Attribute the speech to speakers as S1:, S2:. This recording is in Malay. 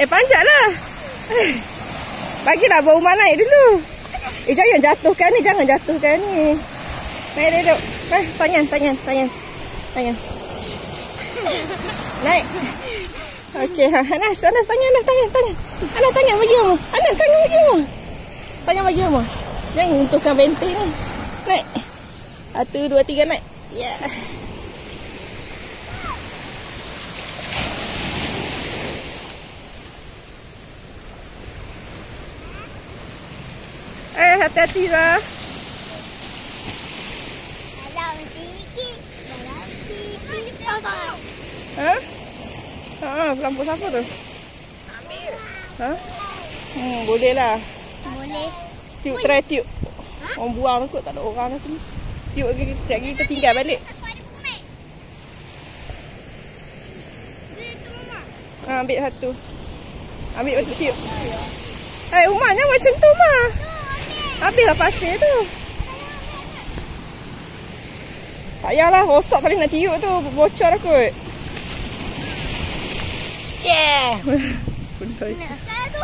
S1: Eh, panjatlah. Eh, bagilah bawa rumah naik dulu. Eh, jangan jatuhkan ni. Jangan jatuhkan ni. Naik duduk. Eh, tangan, tangan, tangan. Tangan. Naik. Okey, ha. Anas, Anas, tangan, Anas, tangan, tangan. Anas, tangan bagi mama. Anas, tangan bagi mama. Tangan bagi mama. Jangan untukkan benteng ni. Naik. Satu, dua, tiga, naik. Ya. Yeah. Eh, hati-hati lah.
S2: Dalam sikit. Dalam sikit.
S1: Ha? Ha, lampu siapa tu?
S2: Ambil.
S1: Ha? Hmm, boleh lah.
S2: Boleh.
S1: Tiup, try tiup. Orang buang kot, tak ada orang kat sini. Tiup lagi, sekejap lagi kita tinggal balik.
S2: Aku ada pemain. Dia tu mama.
S1: Ha, ambil satu. Ambil batu tiup. Eh, Umar jangan macam tu, Umar. Habislah pasir tu. Tak payahlah, rosak kali nak tiup tu. Bocor lah kot.
S2: Yeah.
S1: Benda
S2: Saya tu.